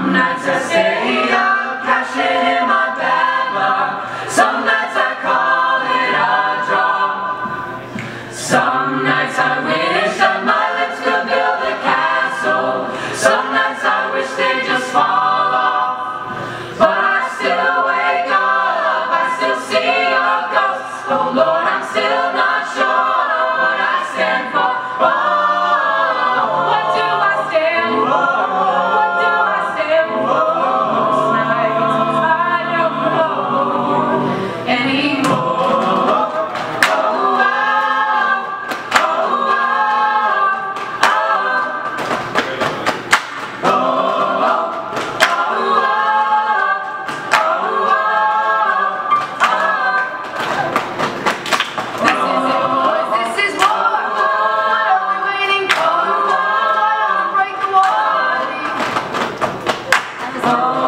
Some nights I stay up, cashing in my bad luck. Some nights Oh.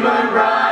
Can burn